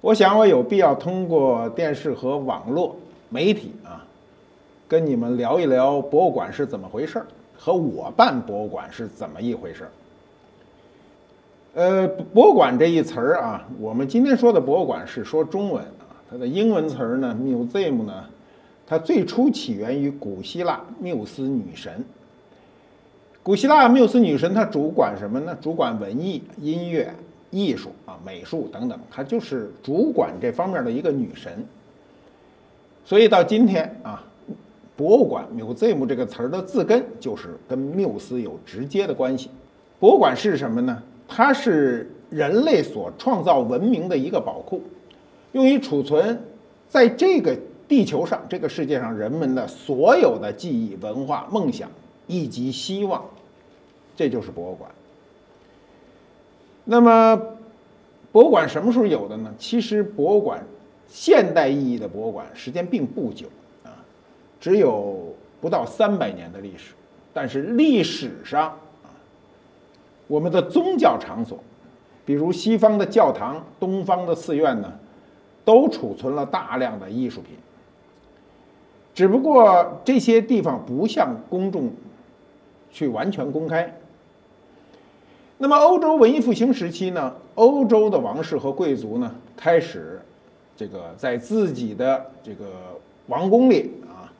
我想我有必要通过电视和网络媒体啊，跟你们聊一聊博物馆是怎么回事儿，和我办博物馆是怎么一回事儿。呃，博物馆这一词儿啊，我们今天说的博物馆是说中文啊，它的英文词儿呢，museum 呢，它最初起源于古希腊缪斯女神。古希腊缪斯女神她主管什么呢？主管文艺、音乐。艺术啊，美术等等，她就是主管这方面的一个女神。所以到今天啊，博物馆 museum 这个词儿的字根就是跟缪斯有直接的关系。博物馆是什么呢？它是人类所创造文明的一个宝库，用于储存在这个地球上、这个世界上人们的所有的记忆、文化、梦想以及希望。这就是博物馆。那么，博物馆什么时候有的呢？其实，博物馆现代意义的博物馆时间并不久啊，只有不到三百年的历史。但是历史上啊，我们的宗教场所，比如西方的教堂、东方的寺院呢，都储存了大量的艺术品。只不过这些地方不向公众去完全公开。那么，欧洲文艺复兴时期呢，欧洲的王室和贵族呢，开始这个在自己的这个王宫里啊、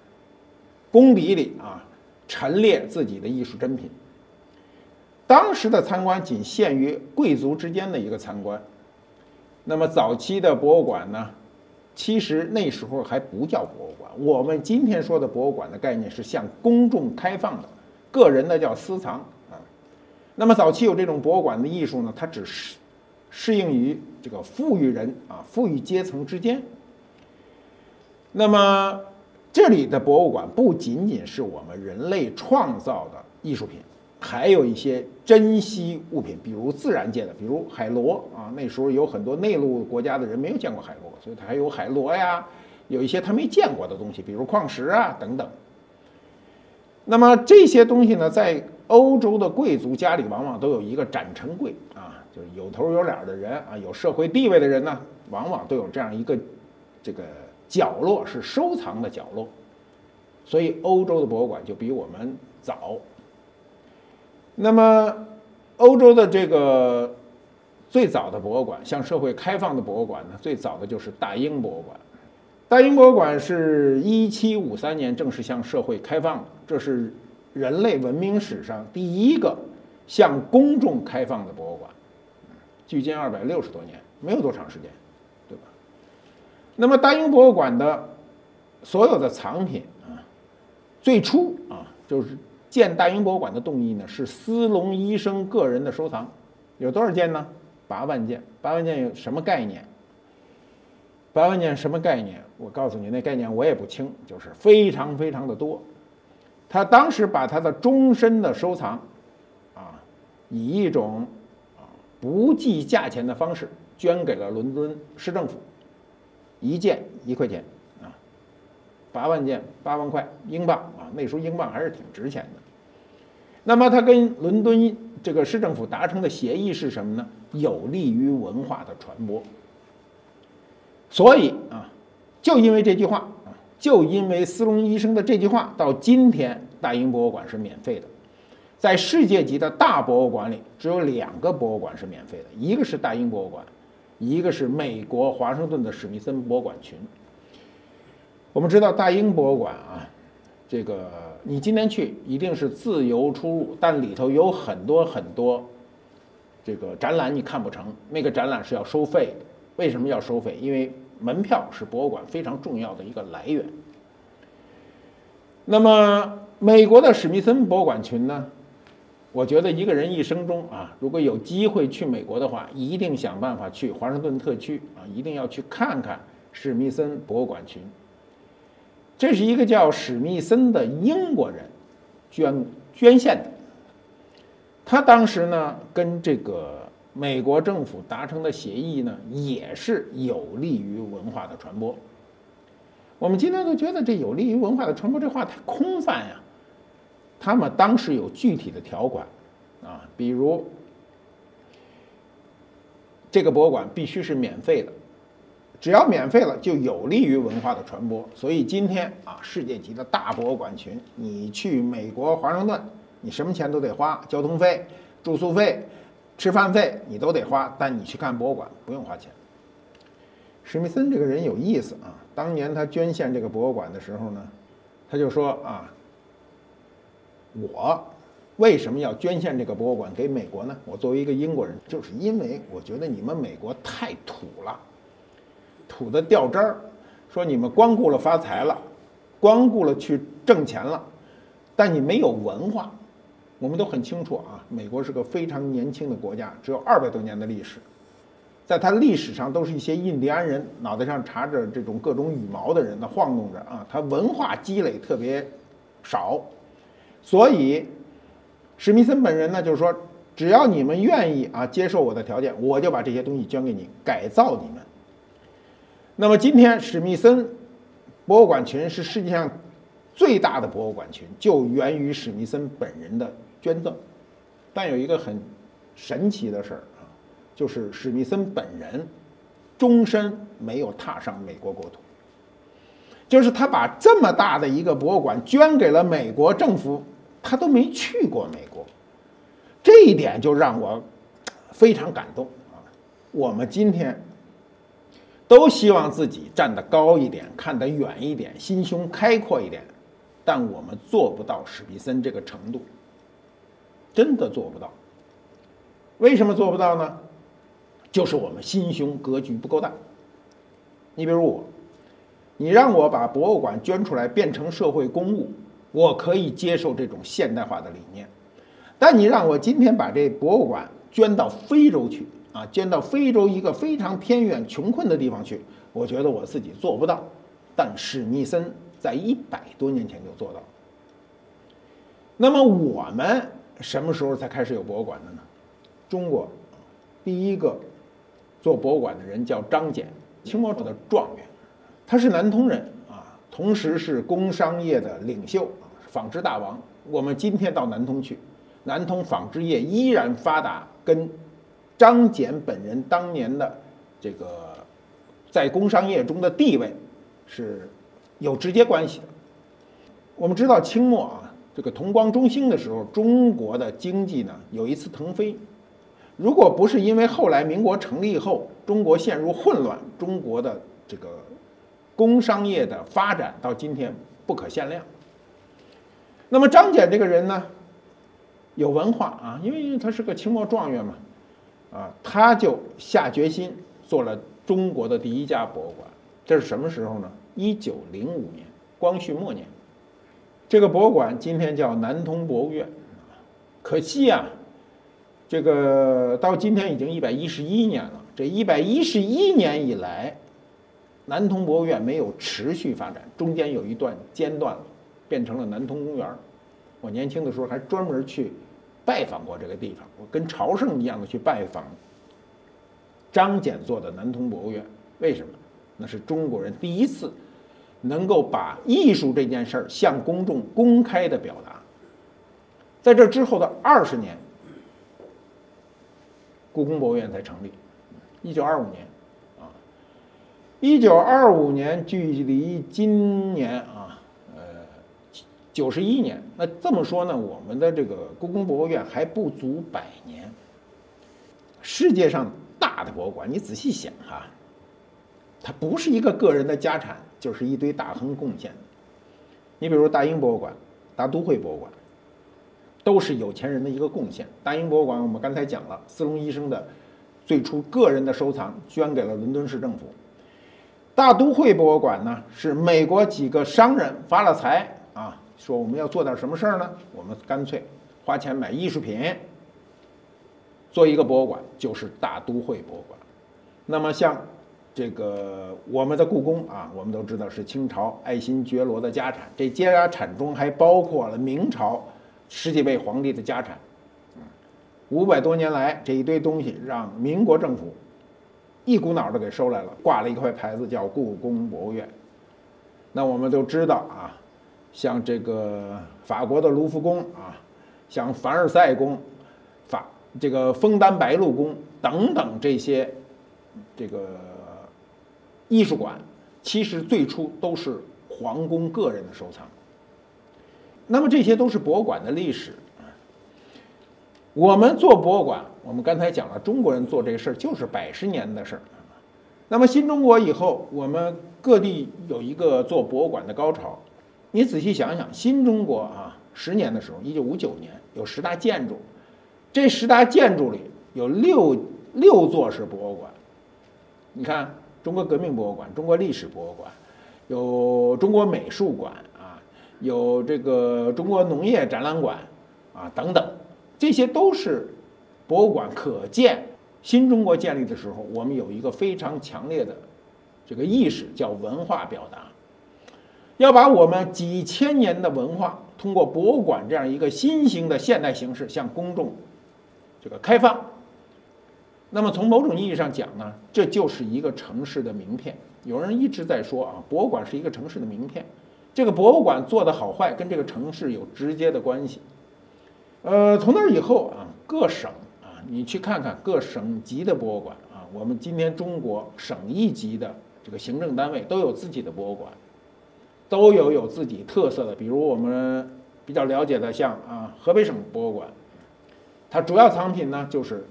宫邸里啊，陈列自己的艺术珍品。当时的参观仅限于贵族之间的一个参观。那么，早期的博物馆呢，其实那时候还不叫博物馆。我们今天说的博物馆的概念是向公众开放的，个人的叫私藏。那么早期有这种博物馆的艺术呢，它只适适应于这个富裕人啊、富裕阶层之间。那么这里的博物馆不仅仅是我们人类创造的艺术品，还有一些珍稀物品，比如自然界的，比如海螺啊。那时候有很多内陆国家的人没有见过海螺，所以它还有海螺呀，有一些他没见过的东西，比如矿石啊等等。那么这些东西呢，在欧洲的贵族家里往往都有一个展陈柜啊，就是有头有脸的人啊，有社会地位的人呢，往往都有这样一个这个角落是收藏的角落。所以欧洲的博物馆就比我们早。那么欧洲的这个最早的博物馆，向社会开放的博物馆呢，最早的就是大英博物馆。大英博物馆是一七五三年正式向社会开放，这是。人类文明史上第一个向公众开放的博物馆，距今二百六十多年，没有多长时间，对吧？那么大英博物馆的所有的藏品啊，最初啊，就是建大英博物馆的动议呢，是斯隆医生个人的收藏，有多少件呢？八万件。八万件有什么概念？八万件什么概念？我告诉你，那概念我也不清，就是非常非常的多。他当时把他的终身的收藏，啊，以一种啊不计价钱的方式捐给了伦敦市政府，一件一块钱，啊，八万件八万块英镑啊，那时候英镑还是挺值钱的。那么他跟伦敦这个市政府达成的协议是什么呢？有利于文化的传播。所以啊，就因为这句话。就因为斯隆医生的这句话，到今天大英博物馆是免费的。在世界级的大博物馆里，只有两个博物馆是免费的，一个是大英博物馆，一个是美国华盛顿的史密森博物馆群。我们知道大英博物馆啊，这个你今天去一定是自由出入，但里头有很多很多这个展览你看不成，那个展览是要收费的。为什么要收费？因为门票是博物馆非常重要的一个来源。那么，美国的史密森博物馆群呢？我觉得一个人一生中啊，如果有机会去美国的话，一定想办法去华盛顿特区啊，一定要去看看史密森博物馆群。这是一个叫史密森的英国人捐捐献的。他当时呢，跟这个。美国政府达成的协议呢，也是有利于文化的传播。我们今天都觉得这有利于文化的传播这话太空泛呀。他们当时有具体的条款啊，比如这个博物馆必须是免费的只要免费了，就有利于文化的传播。所以今天啊，世界级的大博物馆群，你去美国华盛顿，你什么钱都得花，交通费、住宿费、吃饭费你都得花，但你去看博物馆不用花钱。史密森这个人有意思啊，当年他捐献这个博物馆的时候呢，他就说啊，我为什么要捐献这个博物馆给美国呢？我作为一个英国人，就是因为我觉得你们美国太土了。土的掉渣儿，说你们光顾了发财了，光顾了去挣钱了，但你没有文化。我们都很清楚啊，美国是个非常年轻的国家，只有二百多年的历史，在它历史上都是一些印第安人脑袋上插着这种各种羽毛的人那晃动着啊，它文化积累特别少，所以史密森本人呢就是说，只要你们愿意啊接受我的条件，我就把这些东西捐给你，改造你们。那么今天史密森博物馆群是世界上最大的博物馆群，就源于史密森本人的捐赠。但有一个很神奇的事儿啊，就是史密森本人终身没有踏上美国国土，就是他把这么大的一个博物馆捐给了美国政府，他都没去过美国，这一点就让我非常感动啊。我们今天。都希望自己站得高一点，看得远一点，心胸开阔一点，但我们做不到史密森这个程度，真的做不到。为什么做不到呢？就是我们心胸格局不够大。你比如我，你让我把博物馆捐出来变成社会公物，我可以接受这种现代化的理念，但你让我今天把这博物馆捐到非洲去。啊，捐到非洲一个非常偏远、穷困的地方去，我觉得我自己做不到，但史密森在一百多年前就做到了。那么我们什么时候才开始有博物馆的呢？中国第一个做博物馆的人叫张謇，清末的状元，他是南通人啊，同时是工商业的领袖啊，纺织大王。我们今天到南通去，南通纺织业依然发达，跟。张謇本人当年的这个在工商业中的地位是有直接关系的。我们知道清末啊，这个同光中兴的时候，中国的经济呢有一次腾飞。如果不是因为后来民国成立后，中国陷入混乱，中国的这个工商业的发展到今天不可限量。那么张謇这个人呢，有文化啊，因为他是个清末状元嘛。啊，他就下决心做了中国的第一家博物馆。这是什么时候呢？一九零五年，光绪末年。这个博物馆今天叫南通博物院。可惜啊，这个到今天已经一百一十一年了。这一百一十一年以来，南通博物院没有持续发展，中间有一段间断了，变成了南通公园。我年轻的时候还专门去。拜访过这个地方，我跟朝圣一样的去拜访张謇做的南通博物院。为什么？那是中国人第一次能够把艺术这件事儿向公众公开的表达。在这之后的二十年，故宫博物院才成立。一九二五年，啊，一九二五年距离今年啊。呃九十一年，那这么说呢？我们的这个故宫博物院还不足百年。世界上大的博物馆，你仔细想哈，它不是一个个人的家产，就是一堆大亨贡献的。你比如大英博物馆、大都会博物馆，都是有钱人的一个贡献。大英博物馆我们刚才讲了，斯隆医生的最初个人的收藏捐给了伦敦市政府。大都会博物馆呢，是美国几个商人发了财啊。说我们要做点什么事儿呢？我们干脆花钱买艺术品，做一个博物馆，就是大都会博物馆。那么像这个我们的故宫啊，我们都知道是清朝爱新觉罗的家产，这家产中还包括了明朝十几位皇帝的家产。五百多年来，这一堆东西让民国政府一股脑的给收来了，挂了一块牌子叫故宫博物院。那我们都知道啊。像这个法国的卢浮宫啊，像凡尔赛宫、法这个枫丹白露宫等等这些，这个艺术馆，其实最初都是皇宫个人的收藏。那么这些都是博物馆的历史。我们做博物馆，我们刚才讲了，中国人做这事儿就是百十年的事儿。那么新中国以后，我们各地有一个做博物馆的高潮。你仔细想想，新中国啊，十年的时候，一九五九年有十大建筑，这十大建筑里有六六座是博物馆。你看，中国革命博物馆、中国历史博物馆，有中国美术馆啊，有这个中国农业展览馆啊等等，这些都是博物馆。可见新中国建立的时候，我们有一个非常强烈的这个意识，叫文化表达。要把我们几千年的文化，通过博物馆这样一个新型的现代形式向公众这个开放。那么从某种意义上讲呢，这就是一个城市的名片。有人一直在说啊，博物馆是一个城市的名片。这个博物馆做的好坏跟这个城市有直接的关系。呃，从那以后啊，各省啊，你去看看各省级的博物馆啊，我们今天中国省一级的这个行政单位都有自己的博物馆。都有有自己特色的，比如我们比较了解的，像啊河北省博物馆，它主要藏品呢就是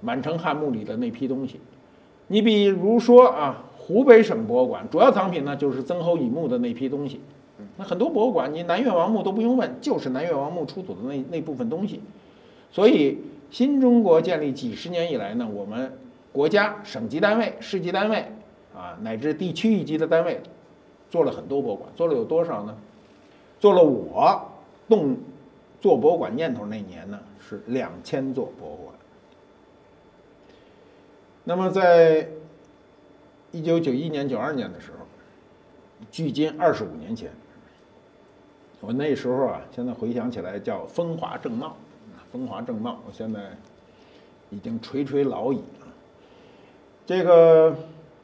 满城汉墓里的那批东西。你比如说啊湖北省博物馆，主要藏品呢就是曾侯乙墓的那批东西。那很多博物馆，你南越王墓都不用问，就是南越王墓出土的那那部分东西。所以新中国建立几十年以来呢，我们国家省级单位、市级单位啊乃至地区一级的单位。做了很多博物馆，做了有多少呢？做了我动做博物馆念头那年呢，是两千座博物馆。那么在一九九一年、九二年的时候，距今二十五年前，我那时候啊，现在回想起来叫风华正茂，风华正茂。我现在已经垂垂老矣啊，这个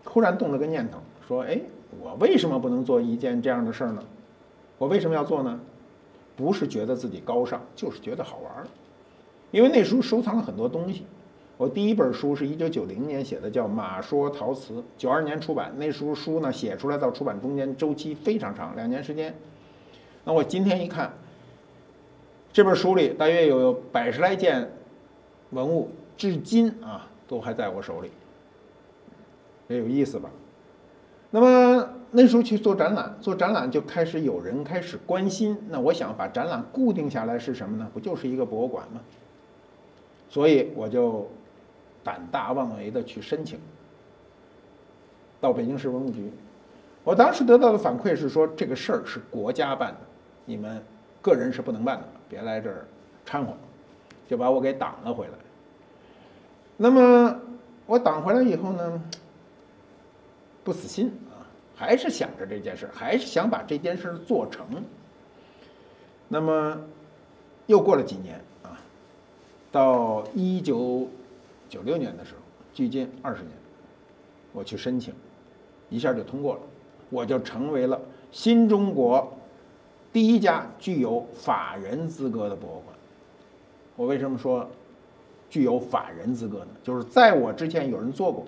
忽然动了个念头，说哎。我为什么不能做一件这样的事儿呢？我为什么要做呢？不是觉得自己高尚，就是觉得好玩儿。因为那时候收藏了很多东西。我第一本书是一九九零年写的，叫《马说陶瓷》，九二年出版。那时候书呢写出来到出版中间周期非常长，两年时间。那我今天一看，这本书里大约有百十来件文物，至今啊都还在我手里，也有意思吧？那么那时候去做展览，做展览就开始有人开始关心。那我想把展览固定下来是什么呢？不就是一个博物馆吗？所以我就胆大妄为的去申请到北京市文物局。我当时得到的反馈是说，这个事儿是国家办的，你们个人是不能办的，别来这儿掺和，就把我给挡了回来。那么我挡回来以后呢？不死心啊，还是想着这件事，还是想把这件事做成。那么，又过了几年啊，到一九九六年的时候，距今二十年，我去申请，一下就通过了，我就成为了新中国第一家具有法人资格的博物馆。我为什么说具有法人资格呢？就是在我之前有人做过。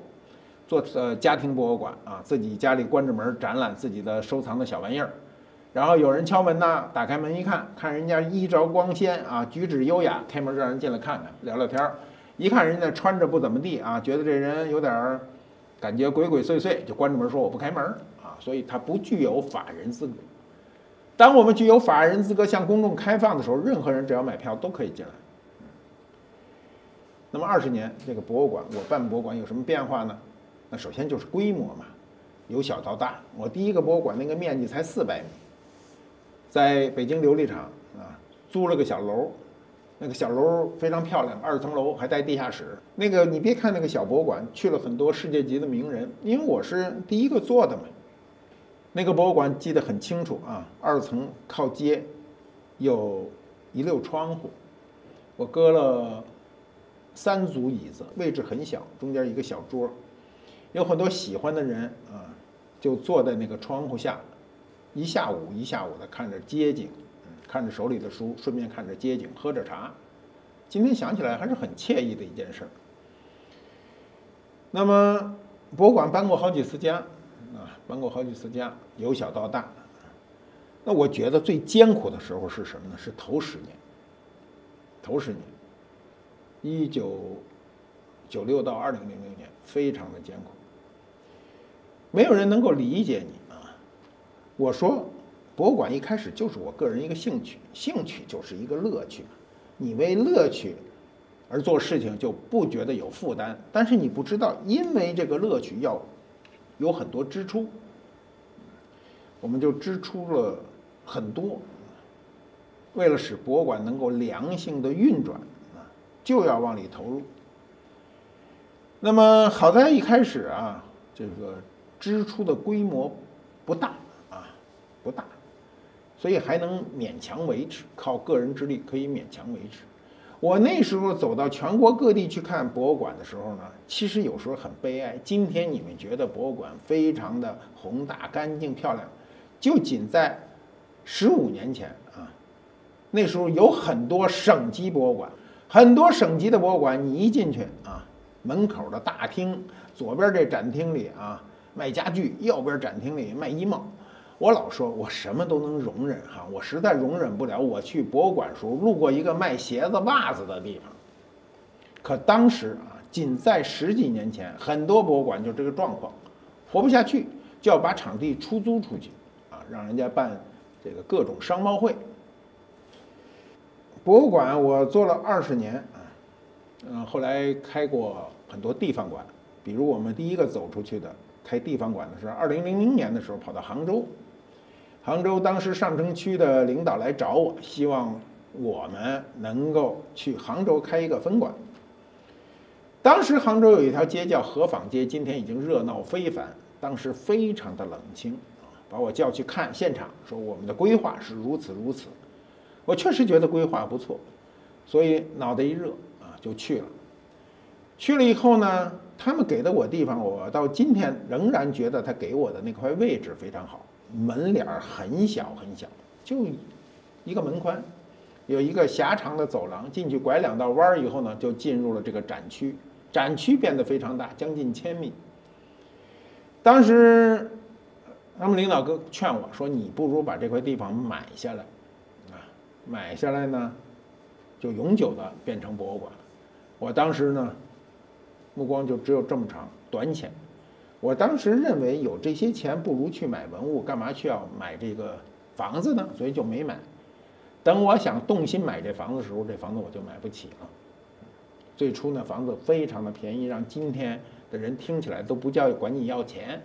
做呃家庭博物馆啊，自己家里关着门展览自己的收藏的小玩意儿，然后有人敲门呐，打开门一看，看人家衣着光鲜啊，举止优雅，开门让人进来看看，聊聊天儿。一看人家穿着不怎么地啊，觉得这人有点儿感觉鬼鬼祟祟，就关着门说我不开门啊，所以他不具有法人资格。当我们具有法人资格向公众开放的时候，任何人只要买票都可以进来。那么二十年这个博物馆，我办博物馆有什么变化呢？那首先就是规模嘛，由小到大。我第一个博物馆那个面积才四百米，在北京琉璃厂啊租了个小楼，那个小楼非常漂亮，二层楼还带地下室。那个你别看那个小博物馆，去了很多世界级的名人，因为我是第一个做的嘛。那个博物馆记得很清楚啊，二层靠街，有一溜窗户，我搁了三组椅子，位置很小，中间一个小桌。有很多喜欢的人啊，就坐在那个窗户下，一下午一下午的看着街景，看着手里的书，顺便看着街景，喝着茶。今天想起来还是很惬意的一件事儿。那么博物馆搬过好几次家，啊，搬过好几次家，由小到大。那我觉得最艰苦的时候是什么呢？是头十年。头十年，一九九六到二零零六年，非常的艰苦。没有人能够理解你啊！我说，博物馆一开始就是我个人一个兴趣，兴趣就是一个乐趣。你为乐趣而做事情，就不觉得有负担。但是你不知道，因为这个乐趣要有很多支出，我们就支出了很多。为了使博物馆能够良性的运转啊，就要往里投入。那么好在一开始啊，这个。支出的规模，不大，所以还能勉强维持，靠个人之力可以勉强维持。我那时候走到全国各地去看博物馆的时候呢，其实有时候很悲哀。今天你们觉得博物馆非常的宏大、干净、漂亮，就仅在十五年前啊，那时候有很多省级博物馆，很多省级的博物馆，你一进去啊，门口的大厅左边这展厅里啊。卖家具，右边展厅里卖衣帽。我老说，我什么都能容忍哈，我实在容忍不了。我去博物馆时候路过一个卖鞋子、袜子的地方，可当时啊，仅在十几年前，很多博物馆就这个状况，活不下去，就要把场地出租出去啊，让人家办这个各种商贸会。博物馆我做了二十年啊，嗯，后来开过很多地方馆，比如我们第一个走出去的。开地方馆的是二零零零年的时候跑到杭州，杭州当时上城区的领导来找我，希望我们能够去杭州开一个分馆。当时杭州有一条街叫河坊街，今天已经热闹非凡，当时非常的冷清啊，把我叫去看现场，说我们的规划是如此如此，我确实觉得规划不错，所以脑袋一热啊就去了。去了以后呢？他们给的我地方，我到今天仍然觉得他给我的那块位置非常好。门脸很小很小，就一个门宽，有一个狭长的走廊，进去拐两道弯儿以后呢，就进入了这个展区。展区变得非常大，将近千米。当时他们领导哥劝我说：“你不如把这块地方买下来，啊，买下来呢，就永久的变成博物馆。”我当时呢。目光就只有这么长，短浅。我当时认为有这些钱，不如去买文物，干嘛去要买这个房子呢？所以就没买。等我想动心买这房子的时候，这房子我就买不起了。最初那房子非常的便宜，让今天的人听起来都不叫管你要钱。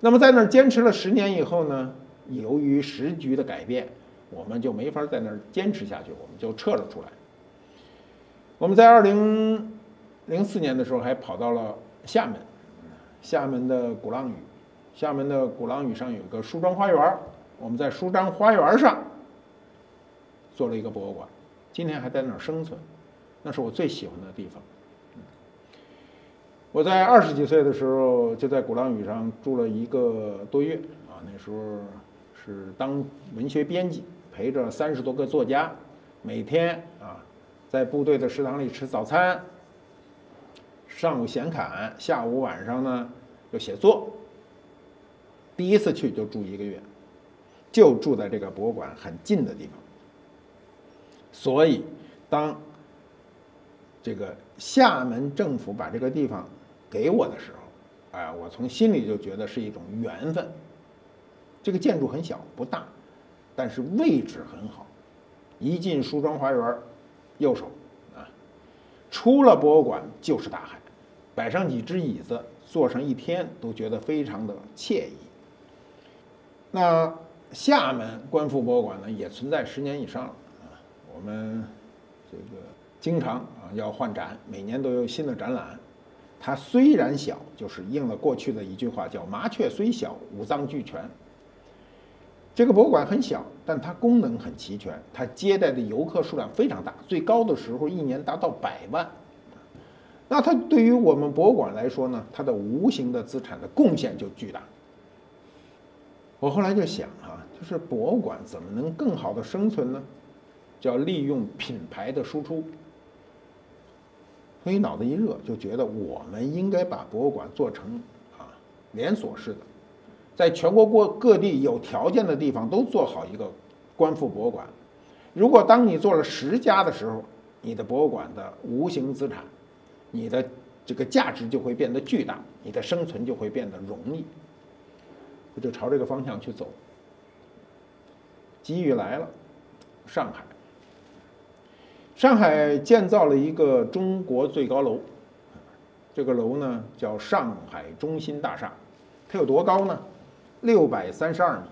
那么在那儿坚持了十年以后呢，由于时局的改变，我们就没法在那儿坚持下去，我们就撤了出来。我们在二零。零四年的时候，还跑到了厦门，厦门的鼓浪屿，厦门的鼓浪屿上有个梳妆花园我们在梳妆花园上做了一个博物馆，今天还在那儿生存，那是我最喜欢的地方。我在二十几岁的时候就在鼓浪屿上住了一个多月啊，那时候是当文学编辑，陪着三十多个作家，每天啊在部队的食堂里吃早餐。上午闲侃，下午晚上呢就写作。第一次去就住一个月，就住在这个博物馆很近的地方。所以，当这个厦门政府把这个地方给我的时候，哎，我从心里就觉得是一种缘分。这个建筑很小不大，但是位置很好，一进梳妆花园，右手啊，出了博物馆就是大海。摆上几只椅子，坐上一天都觉得非常的惬意。那厦门观复博物馆呢，也存在十年以上了啊。我们这个经常啊要换展，每年都有新的展览。它虽然小，就是应了过去的一句话，叫“麻雀虽小，五脏俱全”。这个博物馆很小，但它功能很齐全，它接待的游客数量非常大，最高的时候一年达到百万。那它对于我们博物馆来说呢，它的无形的资产的贡献就巨大。我后来就想啊，就是博物馆怎么能更好的生存呢？叫利用品牌的输出。所以脑子一热，就觉得我们应该把博物馆做成啊连锁式的，在全国各各地有条件的地方都做好一个观复博物馆。如果当你做了十家的时候，你的博物馆的无形资产，你的这个价值就会变得巨大，你的生存就会变得容易。我就朝这个方向去走。机遇来了，上海。上海建造了一个中国最高楼，这个楼呢叫上海中心大厦，它有多高呢？六百三十二米。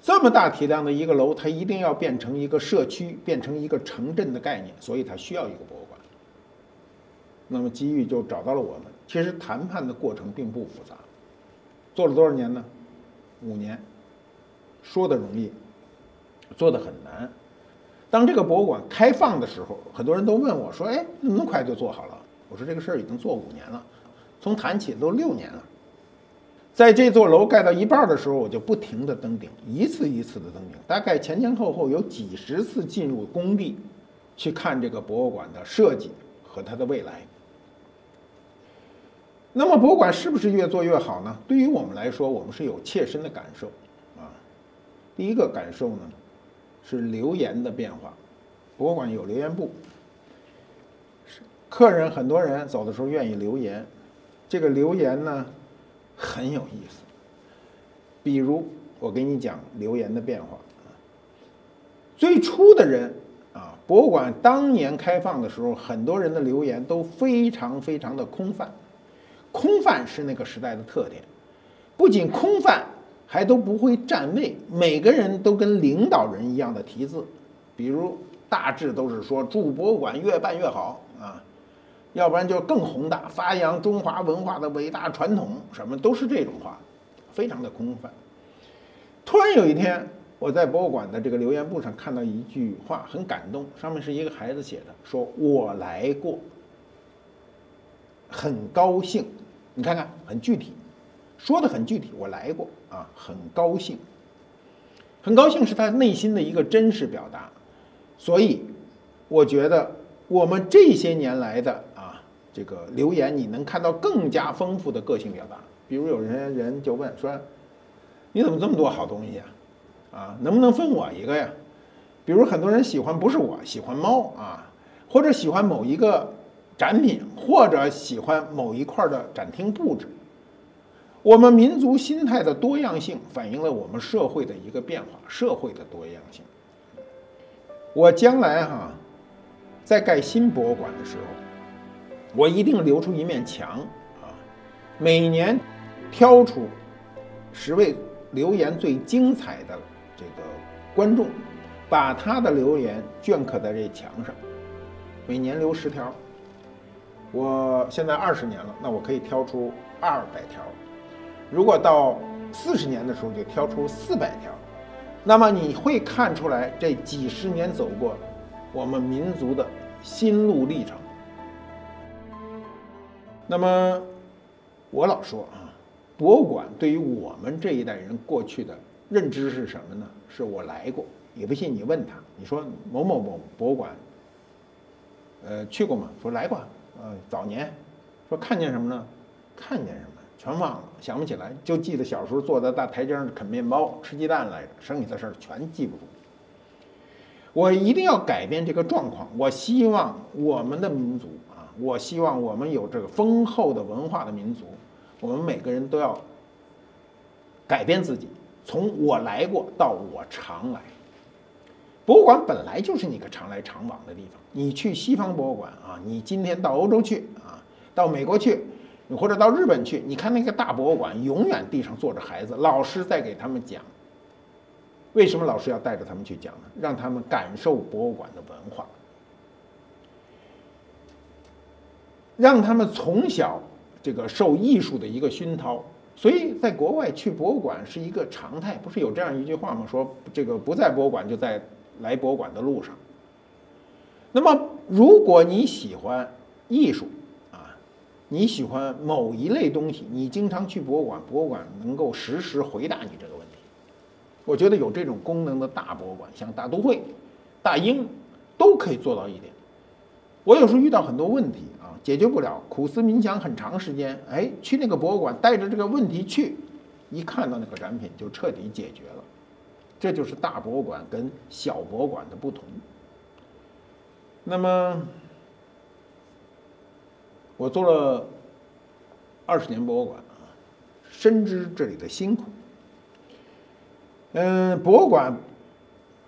这么大体量的一个楼，它一定要变成一个社区，变成一个城镇的概念，所以它需要一个博物馆。那么机遇就找到了我们。其实谈判的过程并不复杂，做了多少年呢？五年。说的容易，做的很难。当这个博物馆开放的时候，很多人都问我说：“哎，那么快就做好了？”我说：“这个事儿已经做五年了，从谈起都六年了。”在这座楼盖到一半的时候，我就不停的登顶，一次一次的登顶，大概前前后后有几十次进入工地，去看这个博物馆的设计和它的未来。那么博物馆是不是越做越好呢？对于我们来说，我们是有切身的感受。啊第一个感受呢，是留言的变化。博物馆有留言簿，客人很多人走的时候愿意留言。这个留言呢很有意思。比如我给你讲留言的变化最初的人啊，博物馆当年开放的时候，很多人的留言都非常非常的空泛。空泛是那个时代的特点，不仅空泛。还都不会站位，每个人都跟领导人一样的题字，比如大致都是说祝博物馆越办越好。啊，要不然就更宏大，发扬中华文化的伟大传统，什么都是这种话，非常的空泛。突然有一天，我在博物馆的这个留言簿上看到一句话，很感动，上面是一个孩子写的，说我来过，很高兴，你看看，很具体。说的很具体，我来过啊，很高兴，很高兴是他内心的一个真实表达，所以我觉得我们这些年来的啊这个留言，你能看到更加丰富的个性表达。比如有人人就问说，你怎么这么多好东西啊？啊，能不能分我一个呀？比如很多人喜欢不是我喜欢猫啊，或者喜欢某一个展品，或者喜欢某一块的展厅布置。我们民族心态的多样性反映了我们社会的一个变化，社会的多样性。我将来哈，在盖新博物馆的时候，我一定留出一面墙啊，每年挑出十位留言最精彩的这个观众，把他的留言镌刻在这墙上，每年留十条。我现在二十年了，那我可以挑出二百条。如果到四十年的时候就挑出四百条，那么你会看出来这几十年走过我们民族的心路历程。那么我老说啊，博物馆对于我们这一代人过去的认知是什么呢？是我来过，你不信你问他，你说某某某博物馆，呃，去过吗？说来过，呃，早年，说看见什么呢？看见什么？全忘了，想不起来，就记得小时候坐在大台阶上啃面包、吃鸡蛋来着，剩下的事儿全记不住。我一定要改变这个状况。我希望我们的民族啊，我希望我们有这个丰厚的文化的民族，我们每个人都要改变自己，从我来过到我常来。博物馆本来就是你个常来常往的地方。你去西方博物馆啊，你今天到欧洲去啊，到美国去。或者到日本去，你看那个大博物馆，永远地上坐着孩子，老师在给他们讲。为什么老师要带着他们去讲呢？让他们感受博物馆的文化，让他们从小这个受艺术的一个熏陶。所以在国外去博物馆是一个常态，不是有这样一句话吗？说这个不在博物馆，就在来博物馆的路上。那么，如果你喜欢艺术啊，你喜欢某一类东西，你经常去博物馆，博物馆能够实时回答你这个问题。我觉得有这种功能的大博物馆，像大都会、大英，都可以做到一点。我有时候遇到很多问题啊，解决不了，苦思冥想很长时间，哎，去那个博物馆，带着这个问题去，一看到那个展品就彻底解决了。这就是大博物馆跟小博物馆的不同。那么，我做了二十年博物馆啊，深知这里的辛苦。嗯，博物馆。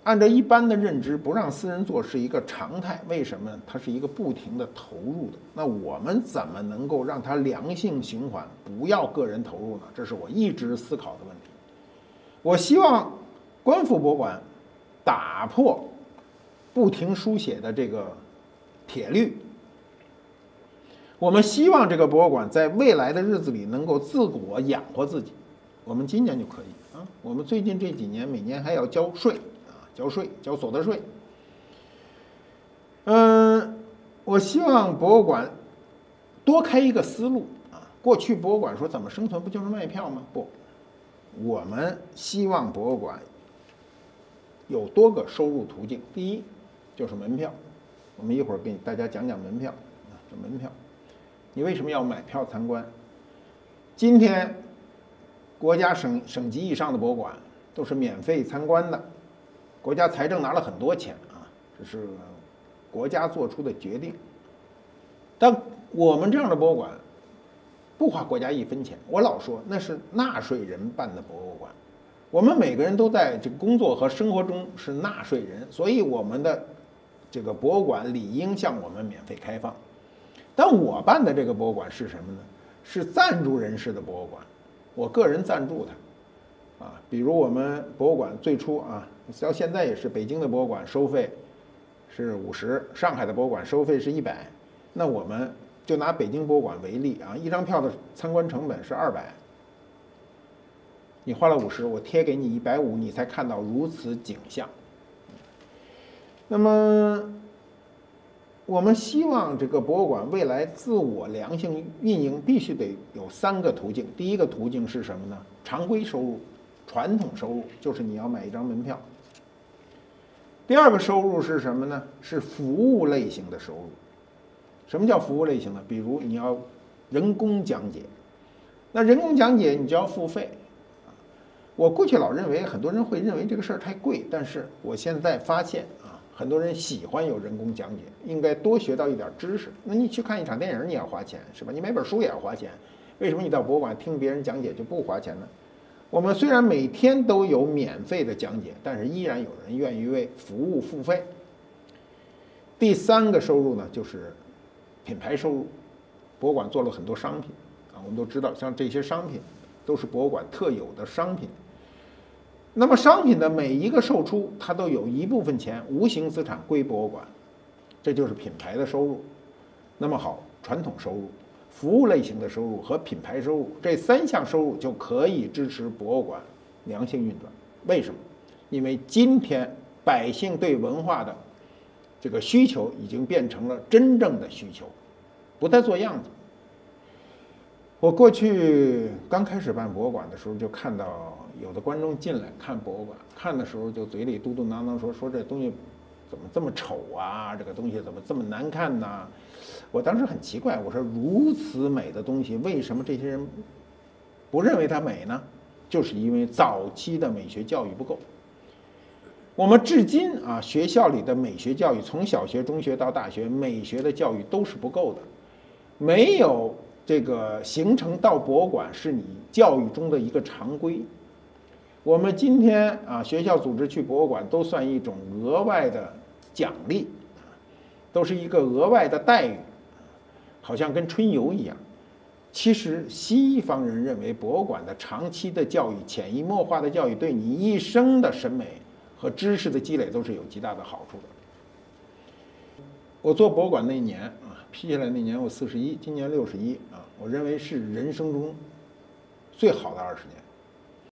按照一般的认知，不让私人做是一个常态。为什么？它是一个不停的投入的。那我们怎么能够让它良性循环，不要个人投入呢？这是我一直思考的问题。我希望官复博物馆打破不停书写的这个铁律。我们希望这个博物馆在未来的日子里能够自我养活自己。我们今年就可以啊。我们最近这几年每年还要交税啊。交税，交所得税。嗯，我希望博物馆多开一个思路啊。过去博物馆说怎么生存，不就是卖票吗？不，我们希望博物馆有多个收入途径。第一就是门票，我们一会儿给大家讲讲门票啊。这门票，你为什么要买票参观？今天国家省省级以上的博物馆都是免费参观的。国家财政拿了很多钱啊，这是国家做出的决定。但我们这样的博物馆不花国家一分钱，我老说那是纳税人办的博物馆。我们每个人都在这个工作和生活中是纳税人，所以我们的这个博物馆理应向我们免费开放。但我办的这个博物馆是什么呢？是赞助人士的博物馆，我个人赞助它啊。比如我们博物馆最初啊。到现在也是，北京的博物馆收费是五十，上海的博物馆收费是一百。那我们就拿北京博物馆为例啊，一张票的参观成本是二百，你花了五十，我贴给你一百五，你才看到如此景象。那么，我们希望这个博物馆未来自我良性运营，必须得有三个途径。第一个途径是什么呢？常规收入、传统收入，就是你要买一张门票。第二个收入是什么呢？是服务类型的收入。什么叫服务类型呢？比如你要人工讲解，那人工讲解你就要付费。我过去老认为很多人会认为这个事儿太贵，但是我现在发现啊，很多人喜欢有人工讲解，应该多学到一点知识。那你去看一场电影你要花钱是吧？你买本书也要花钱，为什么你到博物馆听别人讲解就不花钱呢？我们虽然每天都有免费的讲解，但是依然有人愿意为服务付费。第三个收入呢，就是品牌收入。博物馆做了很多商品啊，我们都知道，像这些商品都是博物馆特有的商品。那么商品的每一个售出，它都有一部分钱无形资产归博物馆，这就是品牌的收入。那么好，传统收入。服务类型的收入和品牌收入这三项收入就可以支持博物馆良性运转。为什么？因为今天百姓对文化的这个需求已经变成了真正的需求，不再做样子。我过去刚开始办博物馆的时候，就看到有的观众进来看博物馆，看的时候就嘴里嘟嘟囔囔说说这东西怎么这么丑啊？这个东西怎么这么难看呢？我当时很奇怪，我说如此美的东西，为什么这些人不认为它美呢？就是因为早期的美学教育不够。我们至今啊，学校里的美学教育，从小学、中学到大学，美学的教育都是不够的，没有这个形成到博物馆是你教育中的一个常规。我们今天啊，学校组织去博物馆都算一种额外的奖励。都是一个额外的待遇，好像跟春游一样。其实西方人认为，博物馆的长期的教育、潜移默化的教育，对你一生的审美和知识的积累都是有极大的好处的。我做博物馆那年啊，批下来那年我四十一，今年六十一啊，我认为是人生中最好的二十年。